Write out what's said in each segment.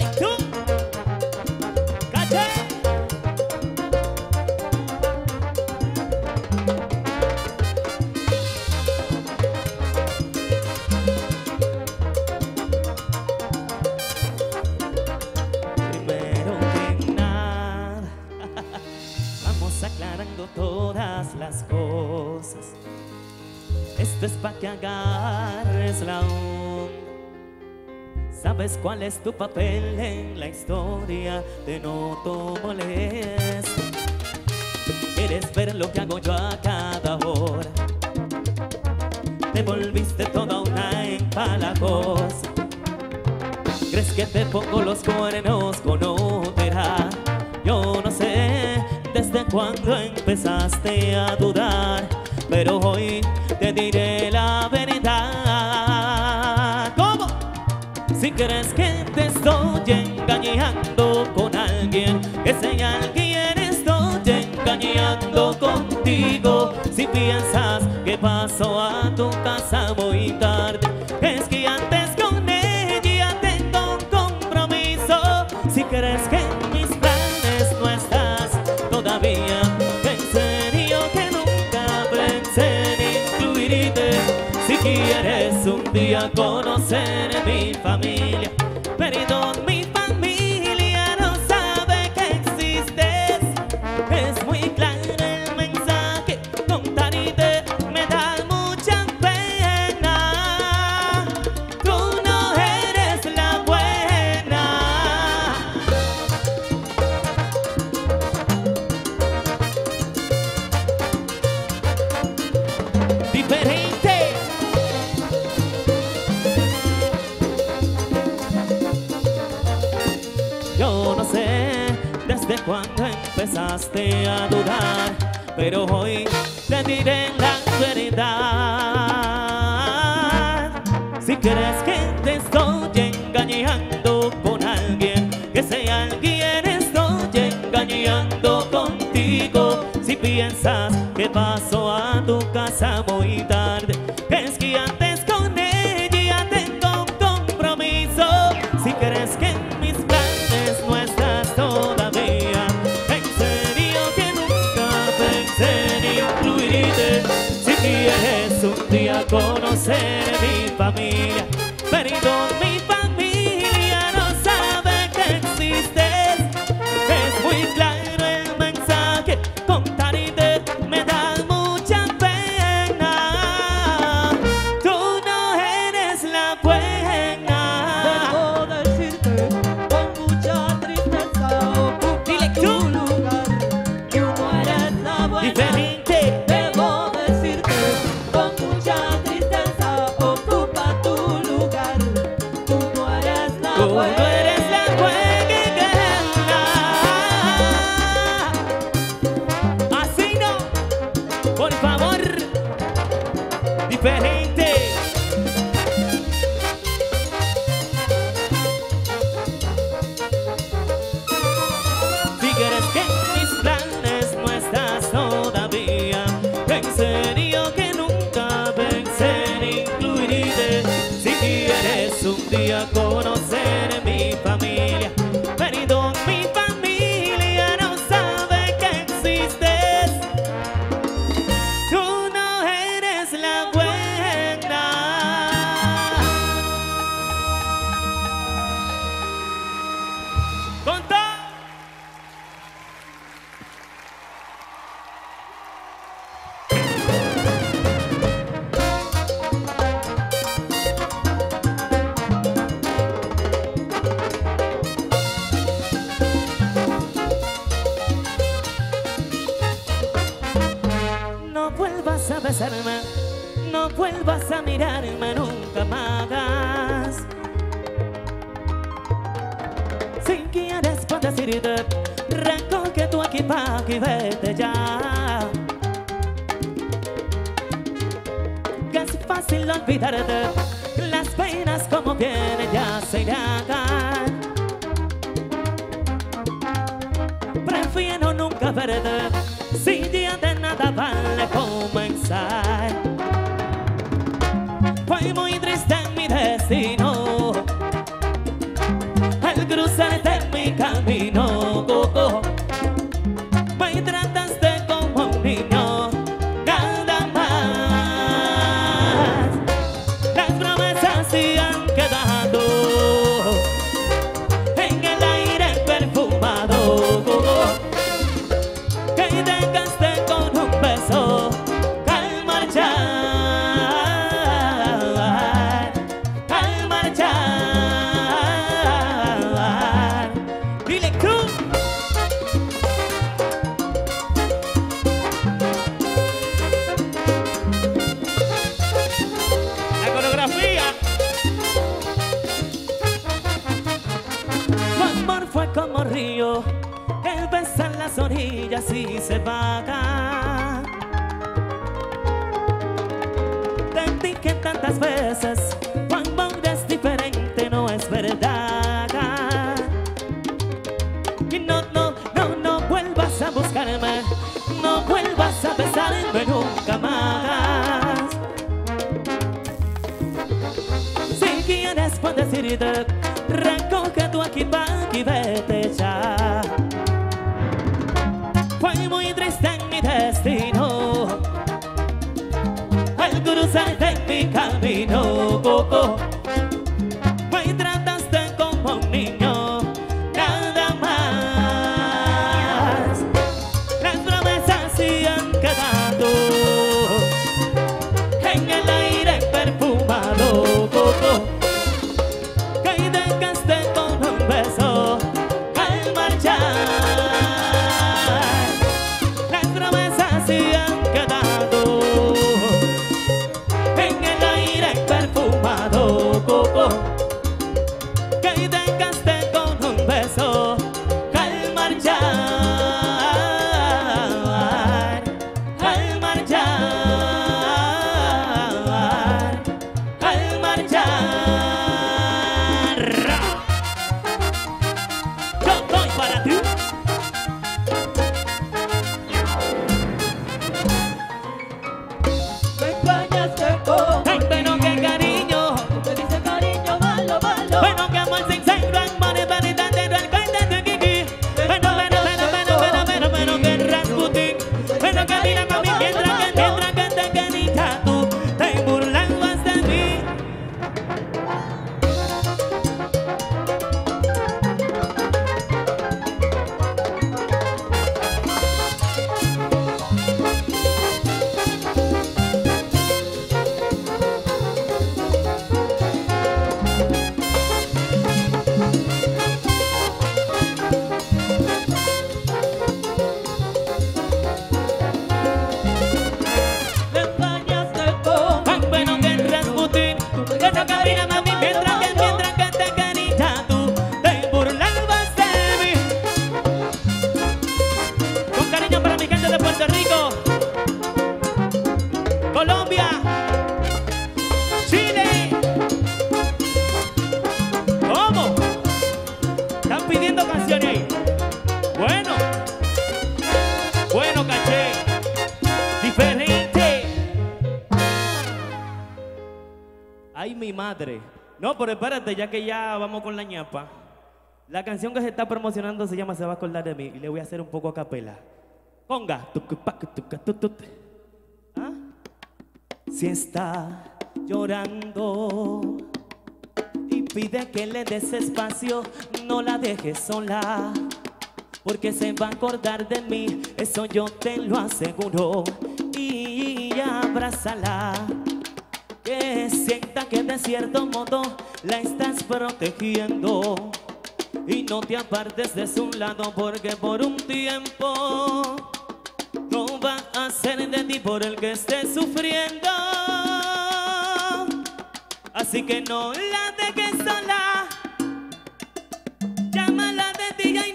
Really? ¿Sabes cuál es tu papel en la historia? Te noto molesto. ¿Quieres ver lo que hago yo a cada hora? Te volviste toda una empalagosa. ¿Crees que te pongo los cuernos con otra? Yo no sé desde cuándo empezaste a dudar, pero hoy te diré la verdad. Crees que te estoy engañando con alguien, que sea alguien estoy engañando contigo. Si piensas que paso a tu casa muy tarde, es que antes con ella tengo un compromiso. Si crees que mis planes no estás todavía, en serio que nunca pensé en incluirte. Si quieres un día conocer pero hoy te diré la verdad. Si crees que te estoy engañando con alguien, que sea alguien estoy engañando contigo. Si piensas que paso a tu casa muy tarde, vuelvas a mirarme nunca más. Si quieres con decirte, recoge tu equipaje y vete ya. Que es fácil olvidarte, las penas como vienen ya se irán. Prefiero nunca verte, si ya de nada vale comenzar. Muy triste mi destino al cruzar cruzarte en mi camino. Oh. Besarme nunca más. Si quieres puedes irte, recoge tu equipaje y vete ya. Fue muy triste en mi destino al cruzarte en mi camino. Oh, oh. Canciones ahí. Bueno. Bueno, caché. Diferente. Ay, mi madre. No, pero espérate, ya que ya vamos con la ñapa. La canción que se está promocionando se llama Se va a acordar de mí y le voy a hacer un poco a capela. Conga. ¿Ah? Si está llorando pide que le des espacio, no la dejes sola. Porque se va a acordar de mí, eso yo te lo aseguro. Y abrázala que sienta que de cierto modo la estás protegiendo y no te apartes de su lado porque por un tiempo no va a ser de ti por el que estés sufriendo. Así que no la dejes sola. Llámala de día y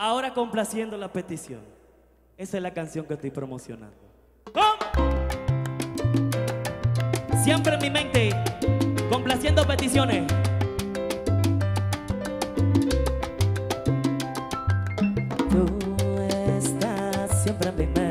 Ahora complaciendo la petición. Esa es la canción que estoy promocionando. ¡Oh! Siempre en mi mente, complaciendo peticiones. Tú estás siempre en mi mente.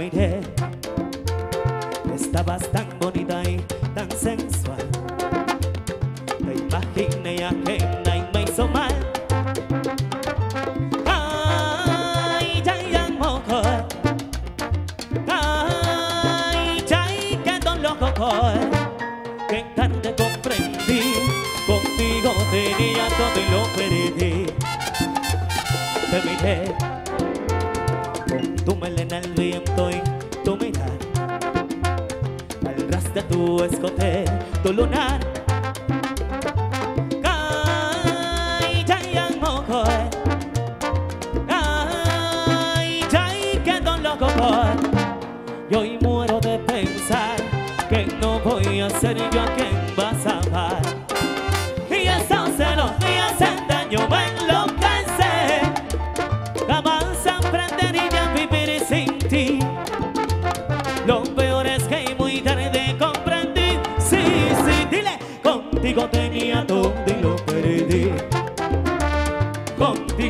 miré. Estabas tan bonita y tan sensual. Te imaginé ajena y me hizo mal. Que tarde comprendí. Contigo tenía todo y lo perdí. Te miré. al viento y tu mirar, al ras de tu escote, tu lunar.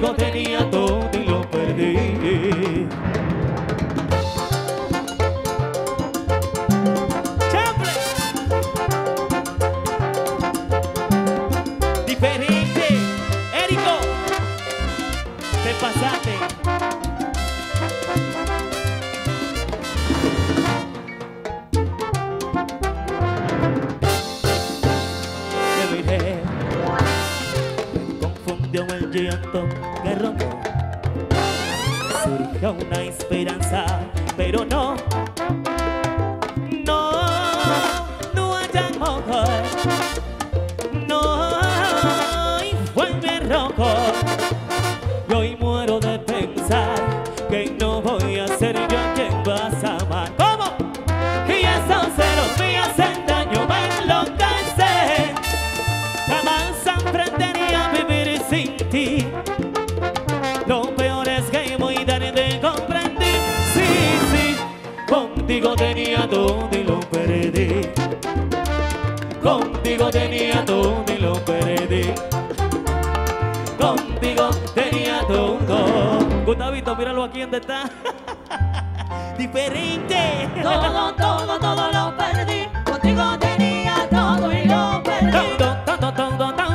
contigo tenía todo y lo perdí. contigo tenía todo un don. Gustavito, míralo aquí donde está. Diferente. Todo, todo, todo lo perdí. Contigo tenía todo y lo perdí. Todo, todo, todo, todo.